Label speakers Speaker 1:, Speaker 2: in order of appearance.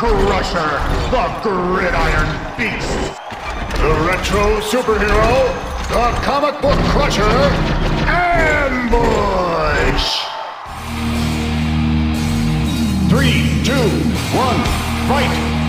Speaker 1: Crusher, the Gridiron Beast. The retro superhero, the comic book crusher, Ambush! Three, two, one, fight!